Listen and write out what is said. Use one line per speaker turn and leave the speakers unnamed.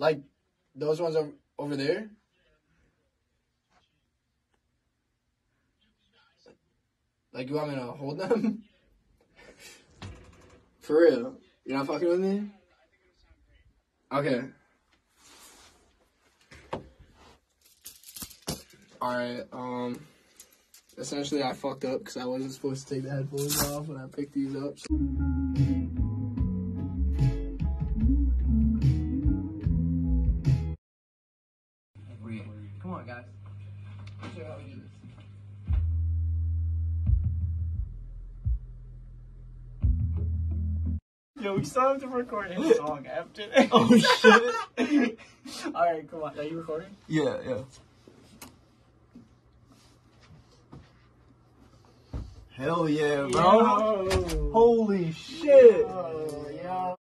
Like those ones over, over there? Like you want me to hold them? For real? You're not fucking with me? Okay. Alright, um essentially I fucked up because I wasn't supposed to take the headphones off when I picked these up. so- Come on, guys. Let's show you how we do this.
Yo, we still have to record his song after this.
Oh shit.
Alright, come on. Are you recording?
Yeah, yeah. Hell yeah, bro.
Yo.
Holy shit.
Yo, yo.